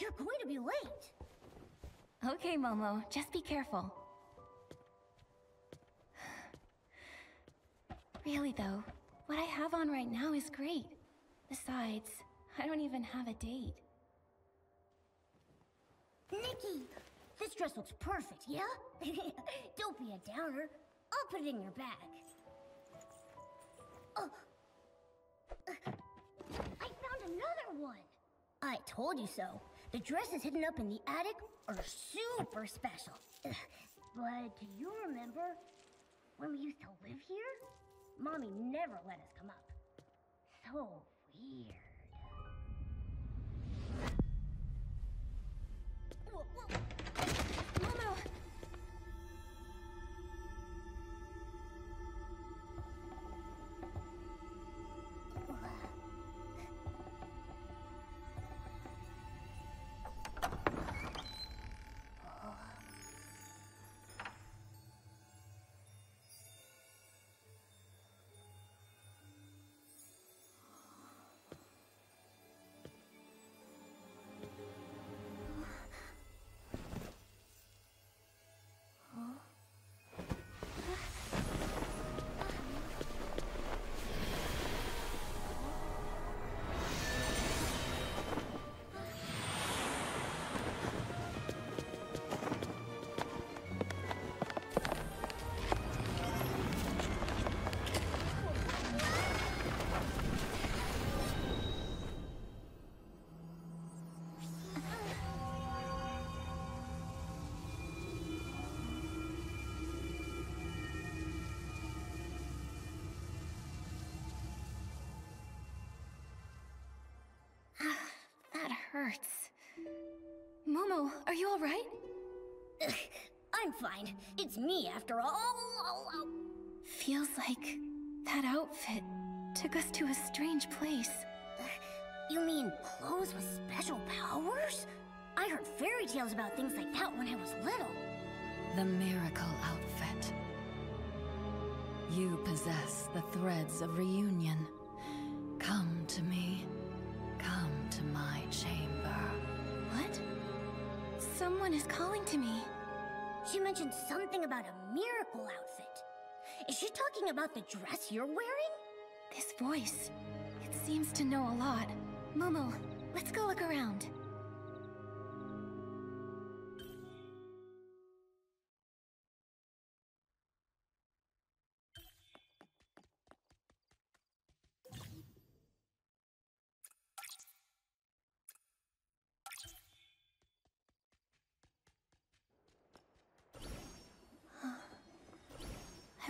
You're going to be late. Okay, Momo, just be careful. Really though, what I have on right now is great. Besides, I don't even have a date. Nikki, this dress looks perfect, yeah? don't be a downer. I'll put it in your bag. Oh. I found another one! I told you so. The dresses hidden up in the attic are super special. But do you remember when we used to live here? Mommy never let us come up. So weird. Whoa, whoa. That hurts. Momo, are you alright? I'm fine. It's me after all. Oh, oh. Feels like that outfit took us to a strange place. You mean clothes with special powers? I heard fairy tales about things like that when I was little. The miracle outfit. You possess the threads of reunion. Come to me. Come to my chamber. What? Someone is calling to me. She mentioned something about a miracle outfit. Is she talking about the dress you're wearing? This voice, it seems to know a lot. Momo, let's go look around.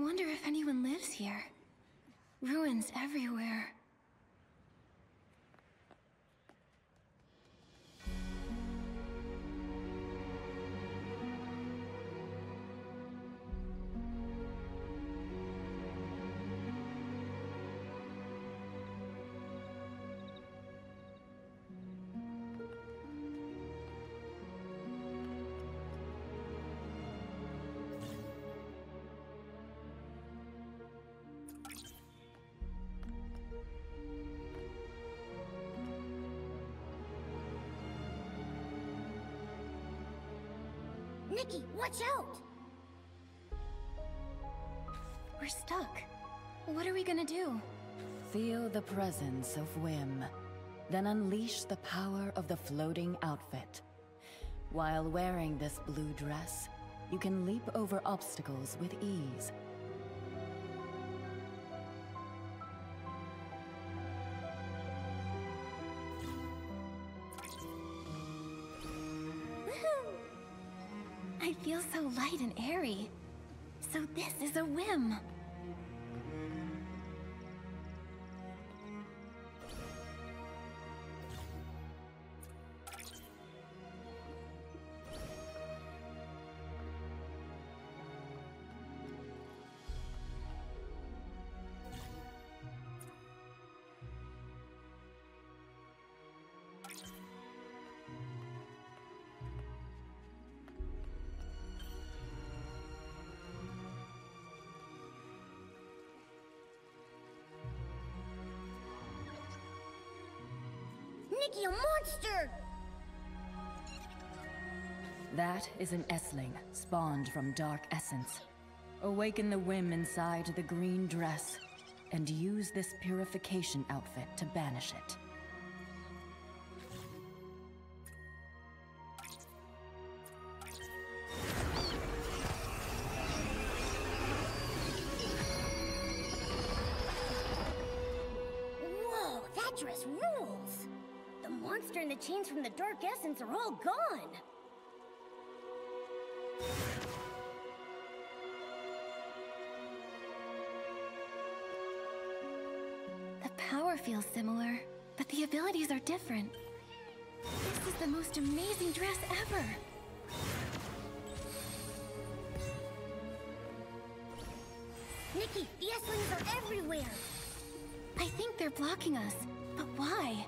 I wonder if anyone lives here. Ruins everywhere. Nikki, watch out! We're stuck. What are we gonna do? Feel the presence of whim. Then unleash the power of the floating outfit. While wearing this blue dress, you can leap over obstacles with ease. I feel so light and airy. So this is a whim. A monster! That is an Esseling, spawned from Dark Essence. Awaken the whim inside the green dress, and use this purification outfit to banish it. Whoa, that dress rules! The monster and the chains from the Dark Essence are all gone! The power feels similar, but the abilities are different. This is the most amazing dress ever! Nikki, the Esselings are everywhere! I think they're blocking us, but why?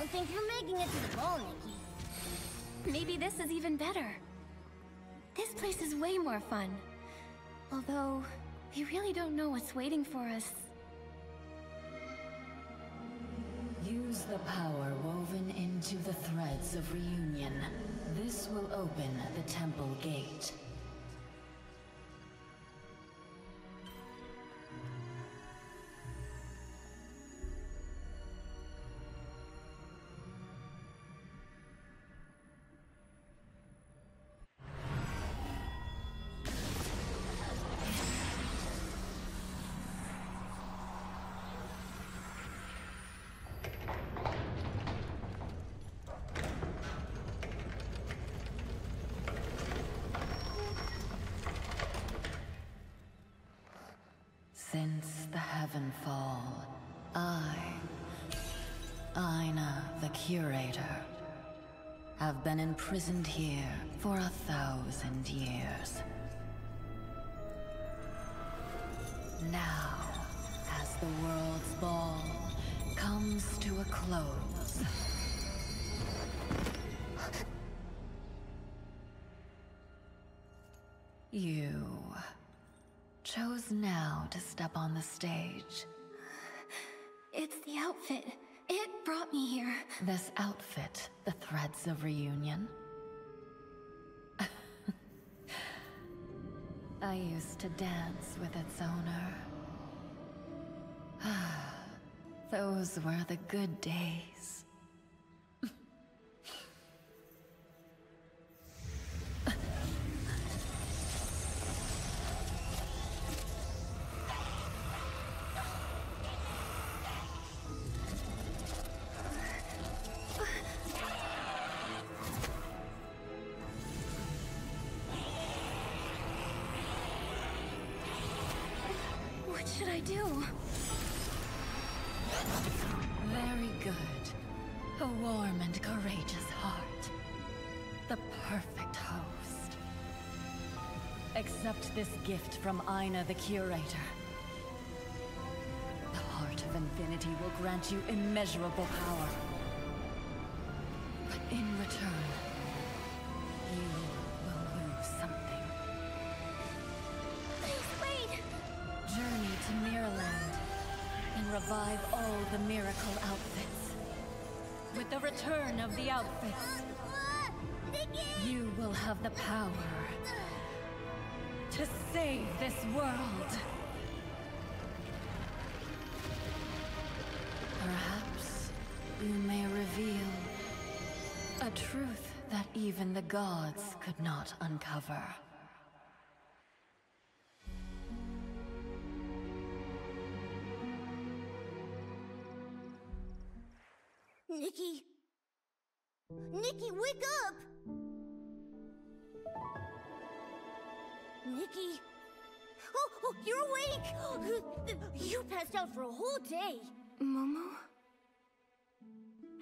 Don't think you're making it to the ball, Nikki. Maybe this is even better. This place is way more fun. Although, we really don't know what's waiting for us. Use the power woven into the threads of reunion. This will open the temple gate. Since the Heavenfall, I, Ina the Curator, have been imprisoned here for a thousand years. Now, as the world's ball comes to a close, to step on the stage. It's the outfit. It brought me here. This outfit, the threads of reunion. I used to dance with its owner. Those were the good days. I do? Very good. A warm and courageous heart. The perfect host. Accept this gift from Ina the Curator. The Heart of Infinity will grant you immeasurable power. But in return, the miracle outfits. With the return of the outfits, you will have the power to save this world. Perhaps you may reveal a truth that even the gods could not uncover. Nikki, wake up! Nikki! Oh, oh, you're awake! You passed out for a whole day! Momo?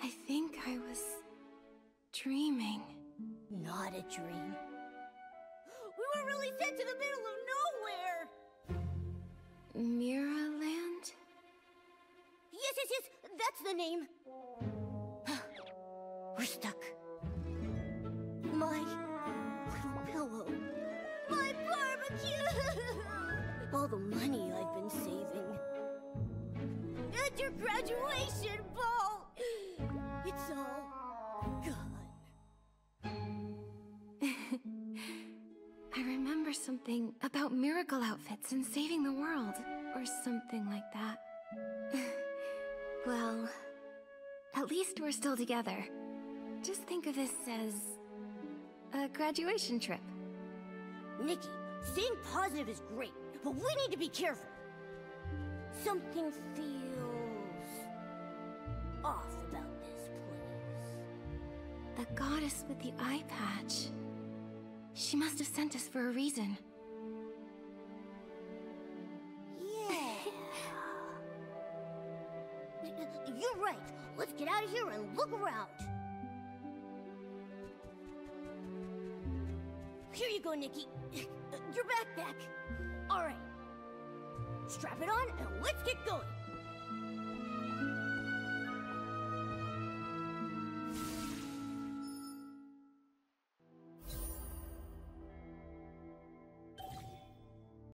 I think I was dreaming. Not a dream. We were really sent to the middle of nowhere! Miraland? Yes, yes, yes, that's the name. We're stuck. All the money I've been saving. And your graduation ball! It's all gone. I remember something about miracle outfits and saving the world, or something like that. well, at least we're still together. Just think of this as a graduation trip. Nikki, staying positive is great, but we need to be careful. Something feels off about this place. The goddess with the eye patch. She must have sent us for a reason. Yeah. You're right. Let's get out of here and look around. Here you go, Nikki. Your backpack. All right. Strap it on and let's get going.